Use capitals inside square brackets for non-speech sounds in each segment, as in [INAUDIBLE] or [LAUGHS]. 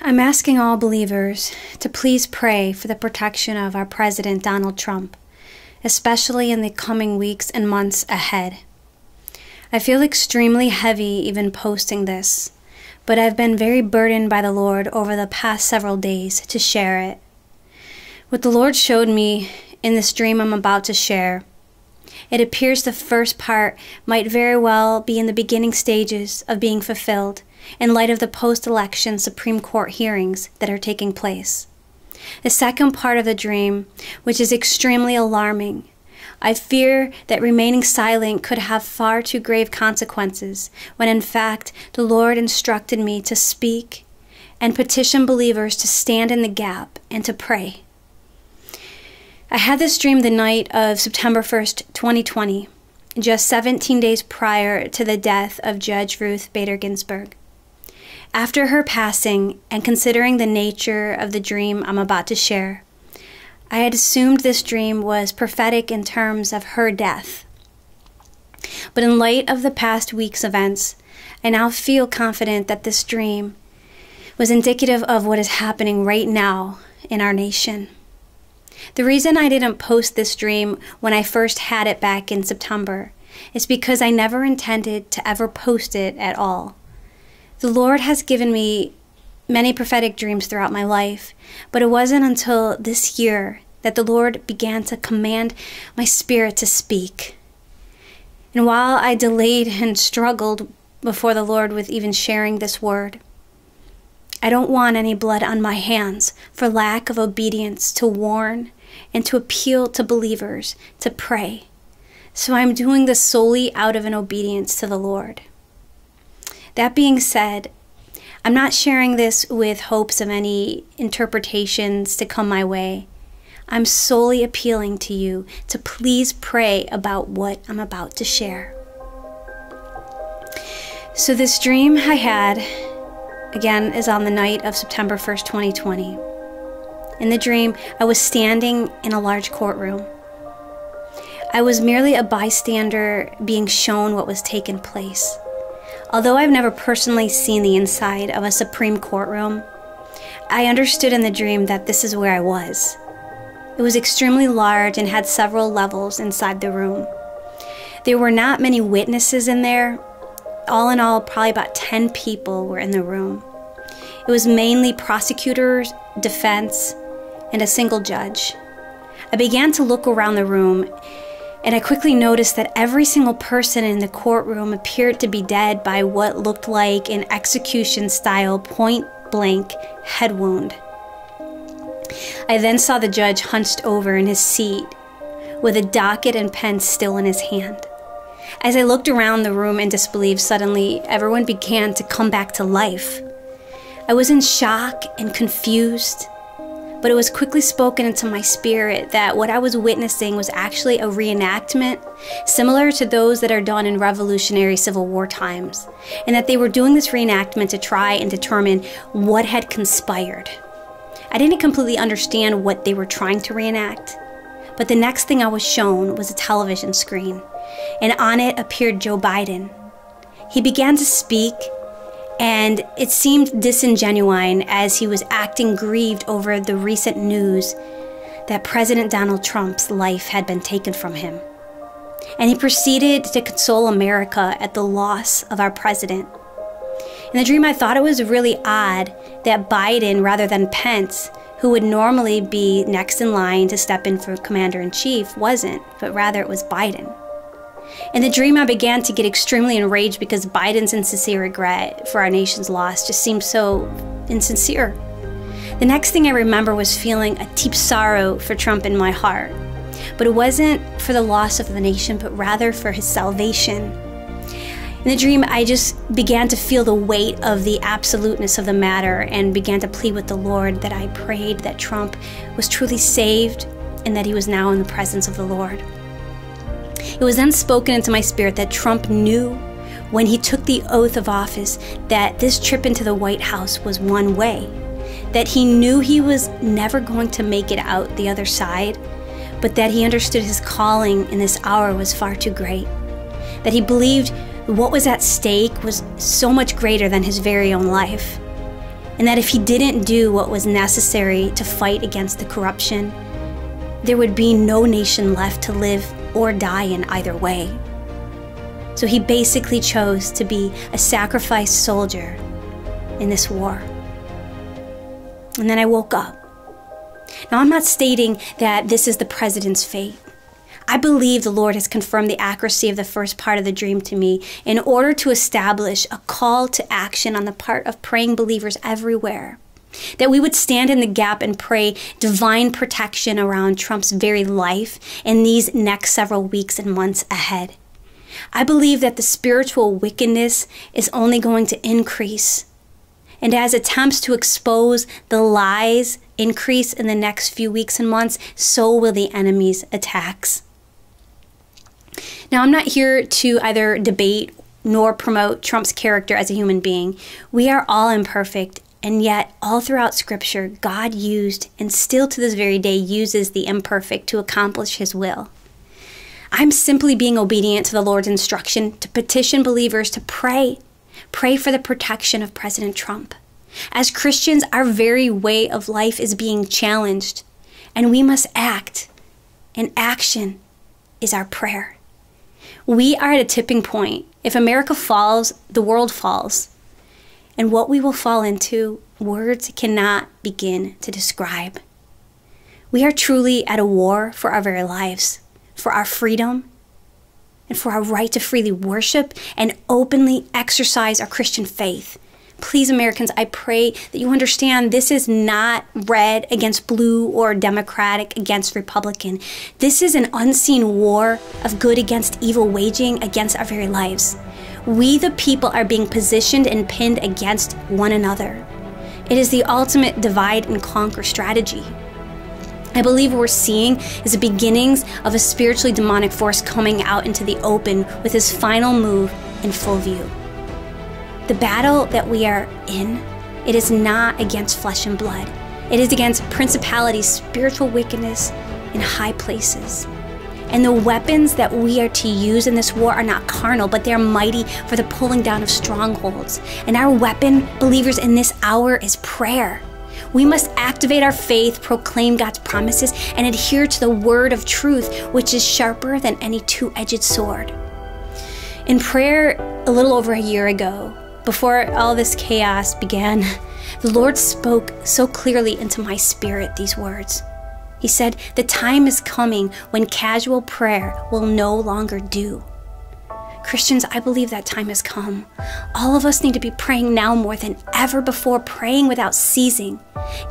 I'm asking all believers to please pray for the protection of our President Donald Trump, especially in the coming weeks and months ahead. I feel extremely heavy even posting this, but I've been very burdened by the Lord over the past several days to share it. What the Lord showed me in this dream I'm about to share, it appears the first part might very well be in the beginning stages of being fulfilled in light of the post election Supreme Court hearings that are taking place. The second part of the dream, which is extremely alarming, I fear that remaining silent could have far too grave consequences, when in fact the Lord instructed me to speak and petition believers to stand in the gap and to pray. I had this dream the night of September 1st, 2020, just 17 days prior to the death of Judge Ruth Bader Ginsburg. After her passing, and considering the nature of the dream I'm about to share, I had assumed this dream was prophetic in terms of her death. But in light of the past week's events, I now feel confident that this dream was indicative of what is happening right now in our nation. The reason I didn't post this dream when I first had it back in September is because I never intended to ever post it at all. The Lord has given me many prophetic dreams throughout my life, but it wasn't until this year that the Lord began to command my spirit to speak. And while I delayed and struggled before the Lord with even sharing this word, I don't want any blood on my hands for lack of obedience to warn and to appeal to believers to pray. So I'm doing this solely out of an obedience to the Lord. That being said, I'm not sharing this with hopes of any interpretations to come my way. I'm solely appealing to you to please pray about what I'm about to share. So, this dream I had, again, is on the night of September 1st, 2020. In the dream, I was standing in a large courtroom. I was merely a bystander being shown what was taking place. Although I've never personally seen the inside of a Supreme Courtroom, I understood in the dream that this is where I was. It was extremely large and had several levels inside the room. There were not many witnesses in there. All in all, probably about 10 people were in the room. It was mainly prosecutors, defense, and a single judge. I began to look around the room and I quickly noticed that every single person in the courtroom appeared to be dead by what looked like an execution style point blank head wound. I then saw the judge hunched over in his seat with a docket and pen still in his hand. As I looked around the room in disbelief, suddenly everyone began to come back to life. I was in shock and confused but it was quickly spoken into my spirit that what I was witnessing was actually a reenactment similar to those that are done in revolutionary Civil War times, and that they were doing this reenactment to try and determine what had conspired. I didn't completely understand what they were trying to reenact, but the next thing I was shown was a television screen, and on it appeared Joe Biden. He began to speak and it seemed disingenuine as he was acting grieved over the recent news that President Donald Trump's life had been taken from him. And he proceeded to console America at the loss of our president. In the dream, I thought it was really odd that Biden, rather than Pence, who would normally be next in line to step in for commander in chief, wasn't, but rather it was Biden. In the dream, I began to get extremely enraged because Biden's insincere regret for our nation's loss just seemed so insincere. The next thing I remember was feeling a deep sorrow for Trump in my heart. But it wasn't for the loss of the nation, but rather for his salvation. In the dream, I just began to feel the weight of the absoluteness of the matter and began to plead with the Lord that I prayed that Trump was truly saved and that he was now in the presence of the Lord. It was then spoken into my spirit that Trump knew when he took the oath of office that this trip into the White House was one way, that he knew he was never going to make it out the other side, but that he understood his calling in this hour was far too great, that he believed what was at stake was so much greater than his very own life. and that if he didn't do what was necessary to fight against the corruption, there would be no nation left to live or die in either way. So he basically chose to be a sacrificed soldier in this war. And then I woke up. Now, I'm not stating that this is the president's fate. I believe the Lord has confirmed the accuracy of the first part of the dream to me in order to establish a call to action on the part of praying believers everywhere. That we would stand in the gap and pray divine protection around Trump's very life in these next several weeks and months ahead. I believe that the spiritual wickedness is only going to increase. And as attempts to expose the lies increase in the next few weeks and months, so will the enemy's attacks. Now, I'm not here to either debate nor promote Trump's character as a human being. We are all imperfect, and yet, all throughout Scripture, God used and still to this very day uses the imperfect to accomplish His will. I'm simply being obedient to the Lord's instruction to petition believers to pray. Pray for the protection of President Trump. As Christians, our very way of life is being challenged, and we must act. And action is our prayer. We are at a tipping point. If America falls, the world falls. And what we will fall into, words cannot begin to describe. We are truly at a war for our very lives, for our freedom, and for our right to freely worship and openly exercise our Christian faith Please, Americans, I pray that you understand this is not red against blue or Democratic against Republican. This is an unseen war of good against evil waging against our very lives. We, the people, are being positioned and pinned against one another. It is the ultimate divide and conquer strategy. I believe what we're seeing is the beginnings of a spiritually demonic force coming out into the open with his final move in full view. The battle that we are in, it is not against flesh and blood. It is against principalities, spiritual wickedness in high places. And the weapons that we are to use in this war are not carnal, but they're mighty for the pulling down of strongholds. And our weapon, believers, in this hour is prayer. We must activate our faith, proclaim God's promises, and adhere to the word of truth, which is sharper than any two edged sword. In prayer, a little over a year ago, before all this chaos began, [LAUGHS] the Lord spoke so clearly into my spirit these words. He said, The time is coming when casual prayer will no longer do. Christians, I believe that time has come. All of us need to be praying now more than ever before, praying without ceasing.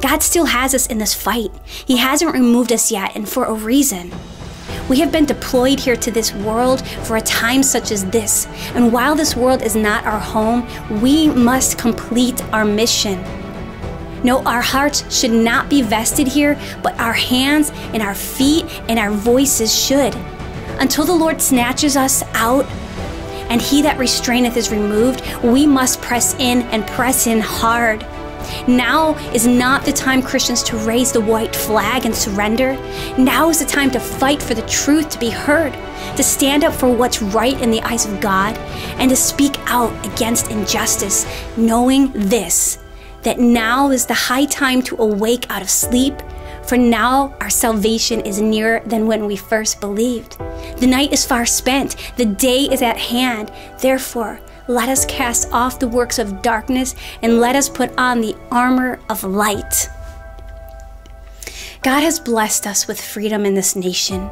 God still has us in this fight. He hasn't removed us yet, and for a reason. We have been deployed here to this world for a time such as this. And while this world is not our home, we must complete our mission. No, our hearts should not be vested here, but our hands and our feet and our voices should. Until the Lord snatches us out and he that restraineth is removed, we must press in and press in hard. Now is not the time, Christians, to raise the white flag and surrender. Now is the time to fight for the truth to be heard, to stand up for what's right in the eyes of God, and to speak out against injustice, knowing this that now is the high time to awake out of sleep. For now our salvation is nearer than when we first believed. The night is far spent, the day is at hand. Therefore, let us cast off the works of darkness and let us put on the armor of light. God has blessed us with freedom in this nation.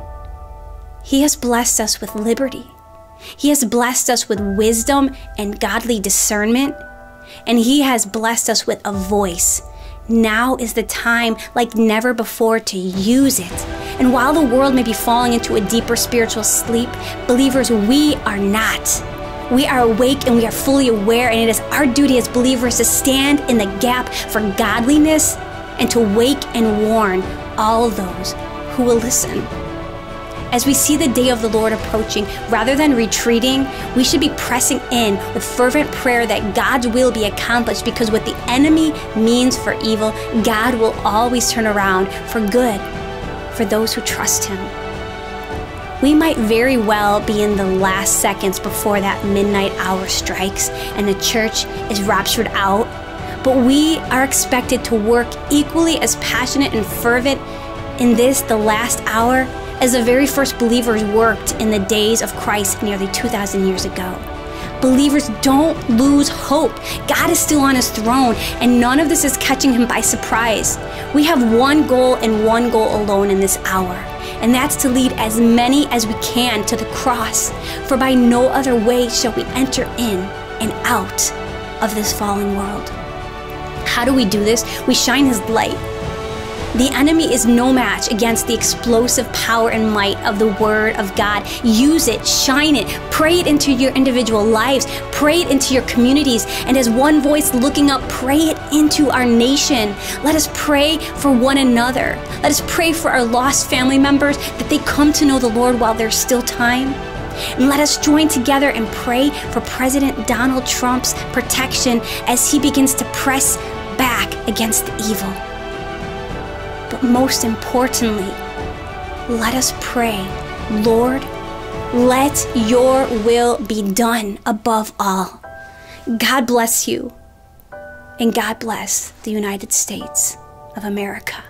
He has blessed us with liberty. He has blessed us with wisdom and godly discernment. And He has blessed us with a voice. Now is the time, like never before, to use it. And while the world may be falling into a deeper spiritual sleep, believers, we are not. We are awake and we are fully aware, and it is our duty as believers to stand in the gap for godliness and to wake and warn all those who will listen. As we see the day of the Lord approaching, rather than retreating, we should be pressing in with fervent prayer that God's will be accomplished because what the enemy means for evil, God will always turn around for good for those who trust Him. We might very well be in the last seconds before that midnight hour strikes and the church is raptured out. but we are expected to work equally as passionate and fervent in this, the last hour, as the very first believers worked in the days of Christ nearly 2,000 years ago. Believers don't lose hope. God is still on his throne, and none of this is catching him by surprise. We have one goal and one goal alone in this hour, and that's to lead as many as we can to the cross. For by no other way shall we enter in and out of this fallen world. How do we do this? We shine his light the enemy is no match against the explosive power and might of the Word of God. Use it, shine it, pray it into your individual lives, pray it into your communities, and as one voice looking up, pray it into our nation. Let us pray for one another. Let us pray for our lost family members that they come to know the Lord while there's still time. And let us join together and pray for President Donald Trump's protection as he begins to press back against the evil. Most importantly, let us pray, Lord, let your will be done above all. God bless you, and God bless the United States of America.